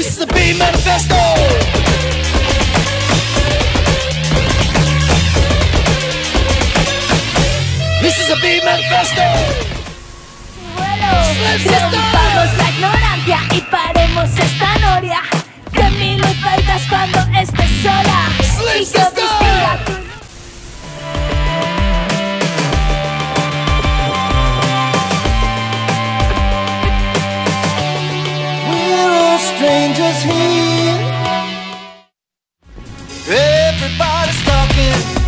This is the B Manifesto. This is a B Manifesto. Rompamos la ignorancia y paremos esta strangers here. Everybody's talking.